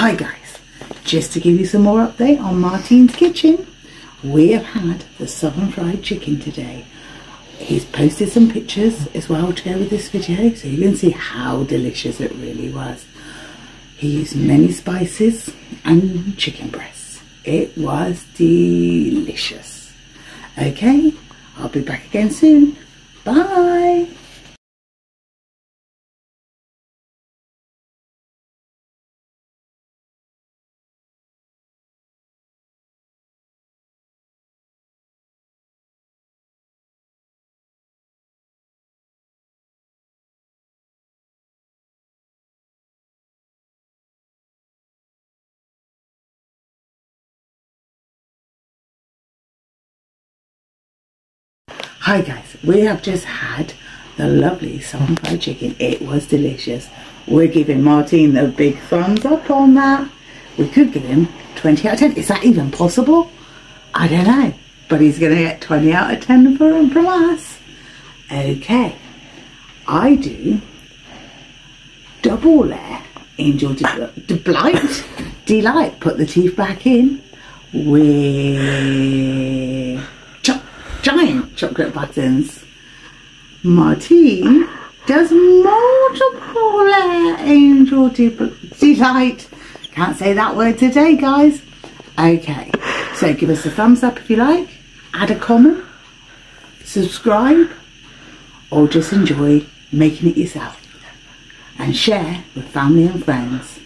Hi guys, just to give you some more update on Martin's kitchen, we have had the southern fried chicken today. He's posted some pictures as well to go with this video so you can see how delicious it really was. He used many spices and chicken breasts. It was delicious. Okay, I'll be back again soon. Bye. Hi guys, we have just had the lovely southern fried chicken. It was delicious. We're giving Martin the big thumbs up on that. We could give him 20 out of 10. Is that even possible? I don't know. But he's going to get 20 out of 10 from, from us. Okay. I do double layer angel delight. Delight. Put the teeth back in with chocolate buttons. Martine does multiple angel delight. Can't say that word today, guys. Okay, so give us a thumbs up if you like, add a comment, subscribe, or just enjoy making it yourself and share with family and friends.